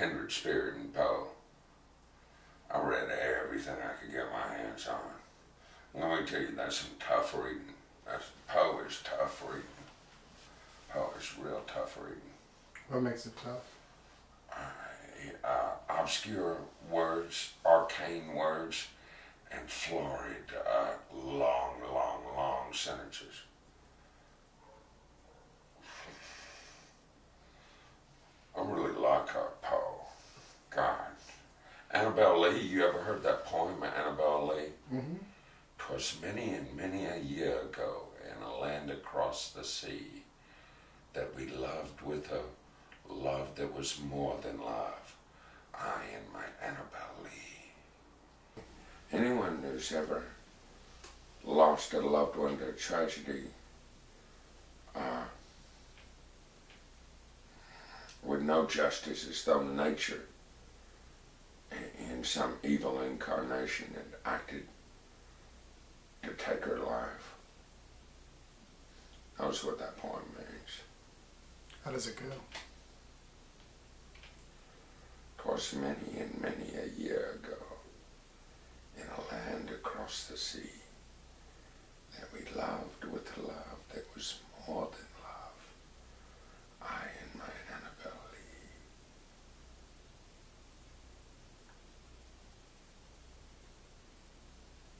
kindred spirit in Poe. I read everything I could get my hands on. Let me tell you, that's some tough reading. That's, Poe is tough reading. Poe is real tough reading. What makes it tough? Uh, obscure words, arcane words, and florid, uh, long, long, long sentences. I really like our Poe. God. Annabel Lee, you ever heard that poem, Annabel Lee? Mm-hmm. Twas many and many a year ago in a land across the sea that we loved with a love that was more than love. I and my Annabel Lee. Anyone who's ever lost a loved one to tragedy uh, with no justice as though nature in some evil incarnation had acted to take her life. Knows what that poem means. How does it go? Twas many and many a year ago, in a land across the sea, that we loved with a love that was more than love, I and my Annabel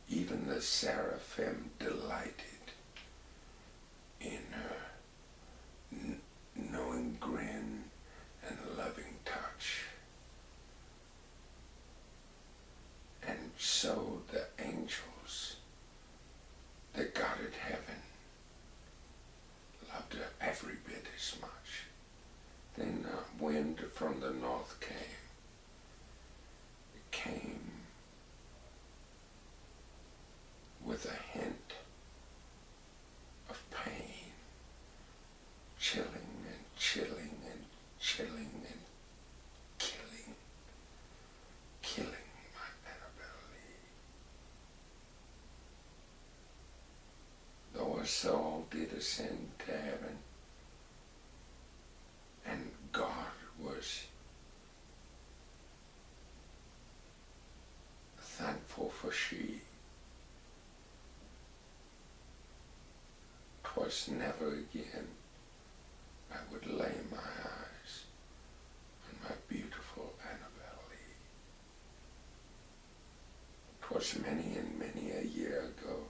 Lee. Even the seraphim delighted in her knowing grin and loving touch. And so the angels that guarded heaven loved her every bit as much. Then a wind from the north came. It came with a hint of pain, chilling and chilling and chilling and killing, killing my Annabel Her soul did ascend to heaven, and God was thankful for she. Twas never again I would lay my eyes on my beautiful Annabel Lee. Twas many and many a year ago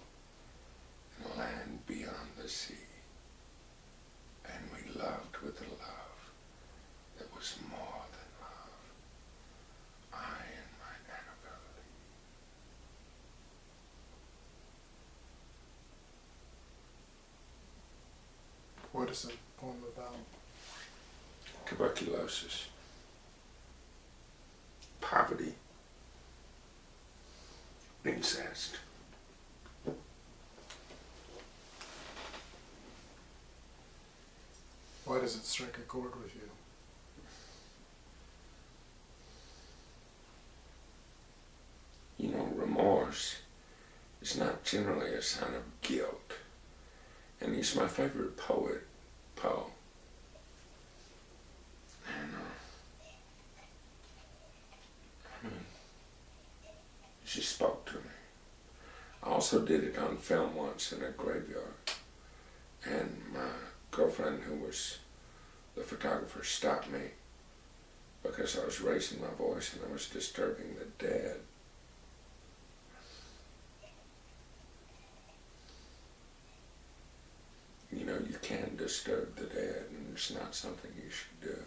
beyond and we loved with a love that was more than love. I and my Annabel What is the poem about? Tuberculosis, poverty, incest. Does it strike a chord with you? You know, remorse is not generally a sign of guilt. And he's my favorite poet, Poe. And, uh, I mean, she spoke to me. I also did it on film once in a graveyard. And my girlfriend, who was the photographer, stopped me because I was raising my voice and I was disturbing the dead. you know, you can disturb the dead, and it's not something you should do.